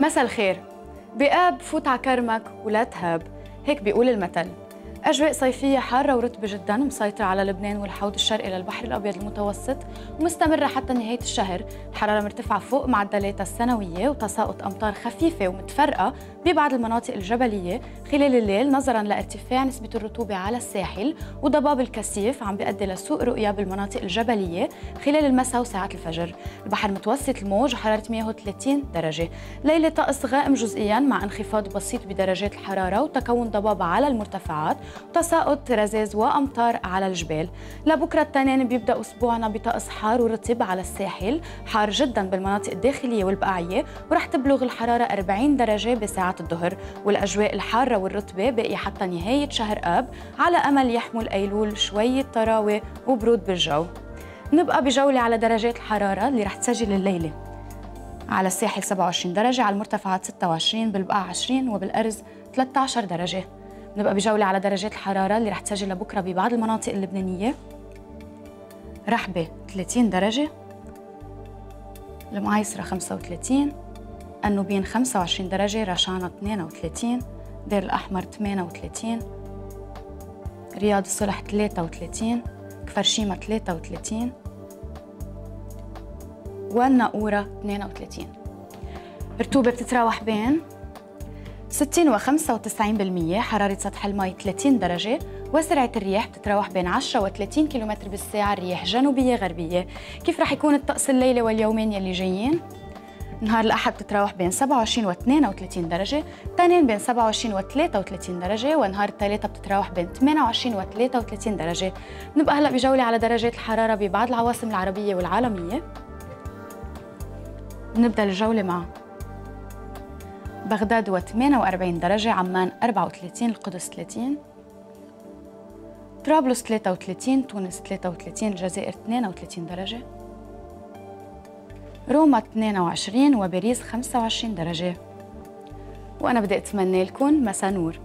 مساء الخير. بآب فوت على كرمك ولا تهاب. هيك بيقول المثل. أجواء صيفية حارة ورطبة جدا مسيطرة على لبنان والحوض الشرقي للبحر الأبيض المتوسط ومستمرة حتى نهاية الشهر. الحرارة مرتفعة فوق معدلاتها السنوية وتساقط أمطار خفيفة ومتفرقة ببعض المناطق الجبلية. خلال الليل نظرا لارتفاع نسبة الرطوبة على الساحل وضباب الكثيف عم بيؤدي لسوء رؤية بالمناطق الجبلية خلال المساء وساعات الفجر. البحر متوسط الموج وحرارة مياهه 30 درجة. ليلة طقس غائم جزئيا مع انخفاض بسيط بدرجات الحرارة وتكون ضباب على المرتفعات وتساقط رذاذ وأمطار على الجبال. لبكرة التنين بيبدأ أسبوعنا بطقس حار ورطب على الساحل حار جدا بالمناطق الداخلية والبقعية ورح تبلغ الحرارة 40 درجة بساعة الظهر. والأجواء الحارة والرطبة باقي حتى نهاية شهر آب. على أمل يحمل أيلول شوية طراوة وبرود بالجو. نبقى بجولة على درجات الحرارة اللي رح تسجل الليلة. على الساحل 27 درجة على المرتفعات 26 بالبقاع 20 وبالأرز 13 درجة. نبقى بجولة على درجات الحرارة اللي رح تسجل لبكرة ببعض المناطق اللبنانية. رحبة 30 درجة المعيسرة 35 النوبين 25 درجة رشانة 32 دير الأحمر 38 رياض الصلح 33 كفرشيمة 33 والناقورة 32 رطوبة بتتراوح بين 60 و 95% حرارة سطح الماء 30 درجة وسرعة الرياح بتتراوح بين 10 و 30 كم بالساعة رياح جنوبية غربية كيف رح يكون الطقس الليلة واليومين يلي جايين؟ نهار الأحد بتتراوح بين 27 و 32 درجة، اثنين بين 27 و 33 درجة، ونهار الثلاثاء بتتراوح بين 28 و 33 درجة. بنبقى هلأ بجولة على درجات الحرارة ببعض العواصم العربية والعالمية. بنبدأ الجولة مع بغداد و 48 درجة، عمان 34، القدس 30 طرابلس 33 تونس 33 الجزائر 32 درجة روما 22 وباريس 25 درجة. وأنا بدي أتمنى لكم مساء نور.